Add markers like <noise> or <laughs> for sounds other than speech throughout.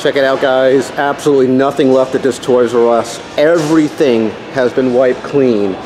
Check it out guys, absolutely nothing left at this Toys R Us. Everything has been wiped clean.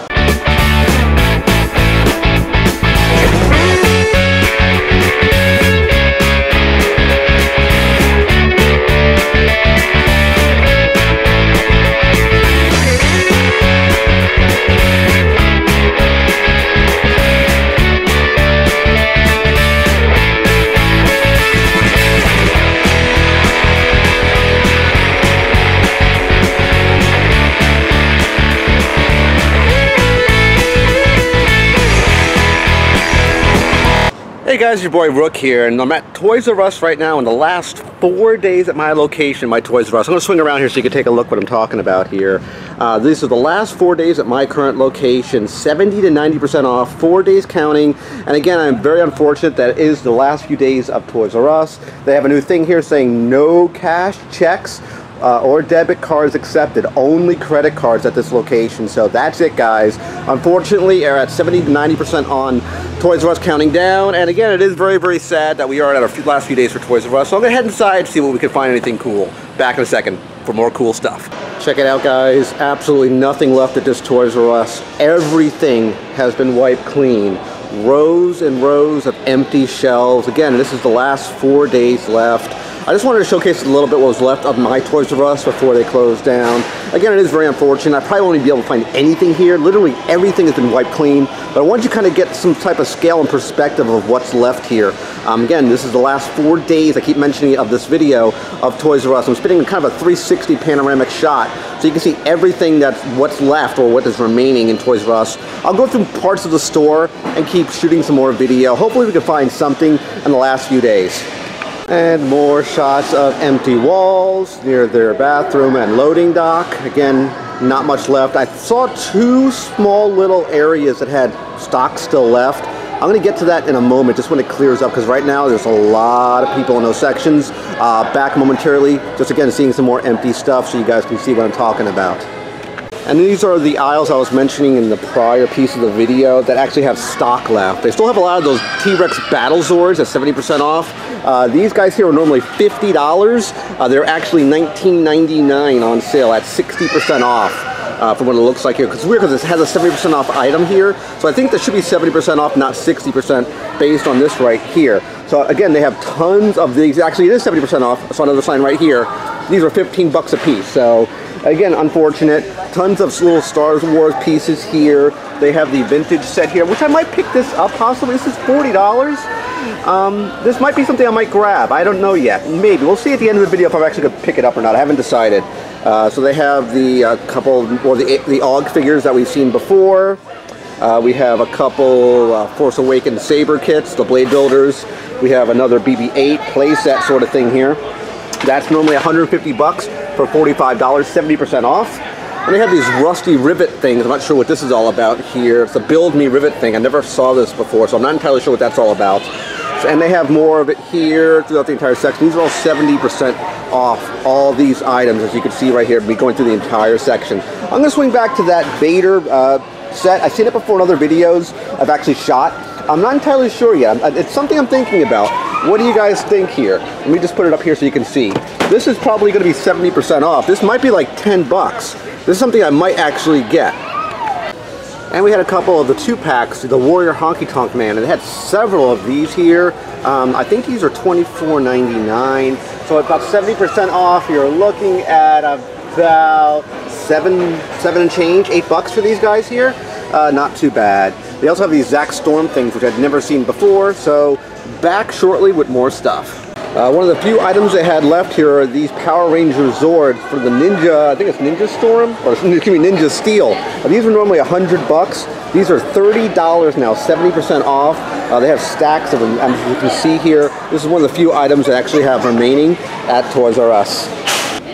Guys, your boy Rook here, and I'm at Toys R Us right now in the last four days at my location, my Toys R Us. I'm going to swing around here so you can take a look what I'm talking about here. Uh, these are the last four days at my current location, 70 to 90% off, four days counting. And again, I'm very unfortunate that is the last few days of Toys R Us. They have a new thing here saying no cash checks uh, or debit cards accepted. Only credit cards at this location. So that's it, guys. Unfortunately, we're at 70 to 90% on Toys R Us counting down. And again, it is very, very sad that we are at our few, last few days for Toys R Us. So I'm to head inside see what we can find anything cool. Back in a second for more cool stuff. Check it out, guys. Absolutely nothing left at this Toys R Us. Everything has been wiped clean rows and rows of empty shelves. Again, this is the last four days left. I just wanted to showcase a little bit what was left of my Toys R Us before they closed down. Again, it is very unfortunate. I probably won't be able to find anything here. Literally everything has been wiped clean. But I want you to kind of get some type of scale and perspective of what's left here. Um, again, this is the last four days, I keep mentioning of this video, of Toys R Us. I'm spinning kind of a 360 panoramic shot so you can see everything that's what's left or what is remaining in Toys R Us. I'll go through parts of the store and keep shooting some more video. Hopefully we can find something in the last few days. And more shots of empty walls near their bathroom and loading dock. Again, not much left. I saw two small little areas that had stock still left. I'm going to get to that in a moment, just when it clears up, because right now there's a lot of people in those sections. Uh, back momentarily, just again seeing some more empty stuff so you guys can see what I'm talking about. And these are the aisles I was mentioning in the prior piece of the video that actually have stock left. They still have a lot of those T-Rex Battle Zords at 70% off. Uh, these guys here are normally $50. Uh, they're actually $19.99 on sale at 60% off. Uh, from what it looks like here. Because it's weird because it has a 70% off item here. So I think there should be 70% off, not 60% based on this right here. So again, they have tons of these. Actually, it is 70% off. So another sign right here. These are 15 bucks a piece. So again, unfortunate. Tons of little Star Wars pieces here. They have the vintage set here, which I might pick this up possibly. This is $40. Um, this might be something I might grab. I don't know yet. Maybe. We'll see at the end of the video if I'm actually going to pick it up or not. I haven't decided. Uh, so they have the uh, couple, or the, the AUG figures that we've seen before. Uh, we have a couple uh, Force Awakens Saber kits, the Blade Builders. We have another BB-8 playset sort of thing here. That's normally 150 bucks for $45, 70% off. And they have these rusty rivet things. I'm not sure what this is all about here. It's a build me rivet thing. I never saw this before, so I'm not entirely sure what that's all about. And they have more of it here throughout the entire section. These are all 70% off all these items, as you can see right here, me going through the entire section. I'm going to swing back to that Vader uh, set. I've seen it before in other videos I've actually shot. I'm not entirely sure yet. It's something I'm thinking about. What do you guys think here? Let me just put it up here so you can see. This is probably going to be 70% off. This might be like 10 bucks. This is something I might actually get. And we had a couple of the two packs, the Warrior Honky Tonk Man, and they had several of these here. Um, I think these are $24.99. So about 70% off, you're looking at about seven, seven and change, eight bucks for these guys here. Uh, not too bad. They also have these Zak Storm things, which I'd never seen before. So back shortly with more stuff. Uh, one of the few items they had left here are these Power Ranger Zords for the Ninja, I think it's Ninja Storm, or <laughs> excuse me, Ninja Steel. Uh, these were normally 100 bucks. These are $30 now, 70% off. Uh, they have stacks of them, as you can see here. This is one of the few items that actually have remaining at Toys R Us.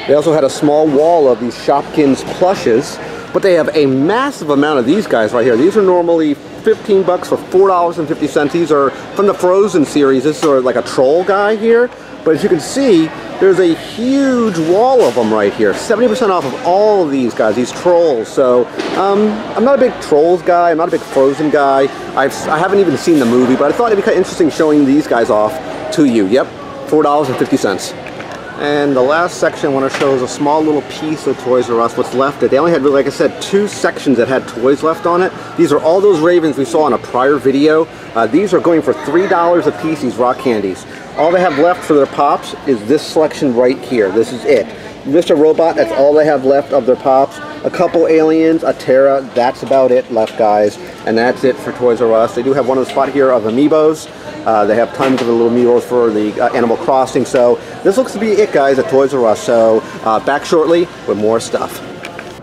They also had a small wall of these Shopkins plushes, but they have a massive amount of these guys right here. These are normally 15 bucks for $4.50. These are from the Frozen series. This is sort of like a troll guy here. But as you can see, there's a huge wall of them right here. 70% off of all of these guys, these trolls. So um, I'm not a big trolls guy. I'm not a big Frozen guy. I've, I haven't even seen the movie, but I thought it'd be kind of interesting showing these guys off to you. Yep, $4.50. And the last section I want to show is a small little piece of Toys R Us, what's left. of it. They only had, like I said, two sections that had toys left on it. These are all those Ravens we saw in a prior video. Uh, these are going for $3 a piece, these rock candies. All they have left for their pops is this selection right here. This is it. Mr. Robot, that's all they have left of their pops. A couple aliens, a Terra, that's about it left, guys. And that's it for Toys R Us. They do have one of the spot here of Amiibos. Uh, they have tons of the little Amiibos for the uh, Animal Crossing. So this looks to be it, guys, at Toys R Us. So uh, back shortly with more stuff.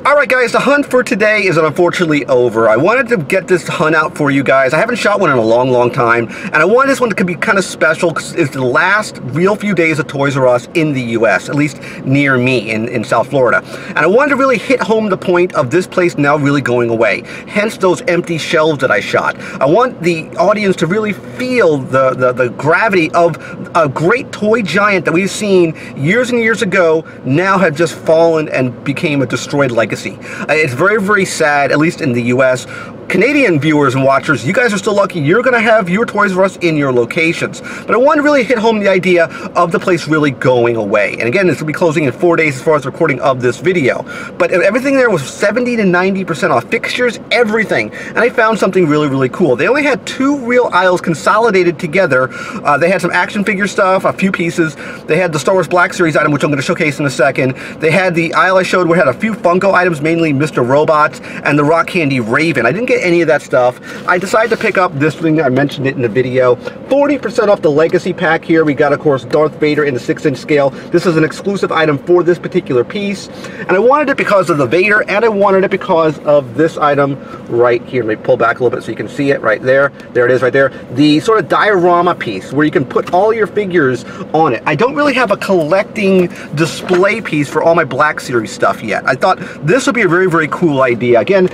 Alright guys, the hunt for today is unfortunately over. I wanted to get this hunt out for you guys. I haven't shot one in a long, long time, and I wanted this one to be kind of special because it's the last real few days of Toys R Us in the U.S., at least near me in, in South Florida. And I wanted to really hit home the point of this place now really going away, hence those empty shelves that I shot. I want the audience to really feel the, the, the gravity of a great toy giant that we've seen years and years ago now have just fallen and became a destroyed legacy Uh, it's very, very sad, at least in the US, Canadian viewers and watchers, you guys are still lucky. You're going to have your Toys R Us in your locations. But I want to really hit home the idea of the place really going away. And again, this will be closing in four days as far as recording of this video. But everything there was 70 to 90% off. Fixtures, everything. And I found something really, really cool. They only had two real aisles consolidated together. Uh, they had some action figure stuff, a few pieces. They had the Star Wars Black Series item, which I'm going to showcase in a second. They had the aisle I showed where had a few Funko items, mainly Mr. Robots and the Rock Candy Raven. I didn't get any of that stuff. I decided to pick up this thing. I mentioned it in the video. 40% off the Legacy pack here. We got, of course, Darth Vader in the 6-inch scale. This is an exclusive item for this particular piece. And I wanted it because of the Vader, and I wanted it because of this item right here. Let me pull back a little bit so you can see it right there. There it is right there. The sort of diorama piece where you can put all your figures on it. I don't really have a collecting display piece for all my Black Series stuff yet. I thought this would be a very, very cool idea. Again,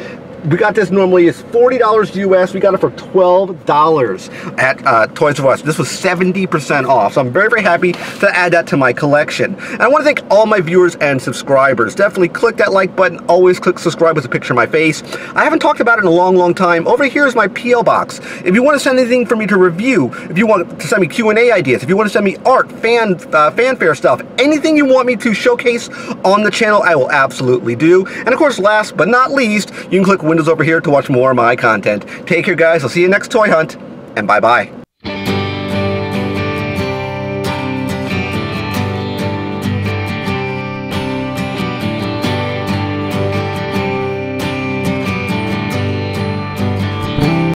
we got this normally is $40 US. We got it for $12 at uh, Toys R Us. This was 70% off. So I'm very, very happy to add that to my collection. And I want to thank all my viewers and subscribers. Definitely click that like button. Always click subscribe with a picture of my face. I haven't talked about it in a long, long time. Over here is my PO box. If you want to send anything for me to review, if you want to send me Q&A ideas, if you want to send me art, fan, uh, fanfare stuff, anything you want me to showcase on the channel, I will absolutely do. And of course, last but not least, you can click windows over here to watch more of my content. Take care, guys. I'll see you next toy hunt, and bye-bye.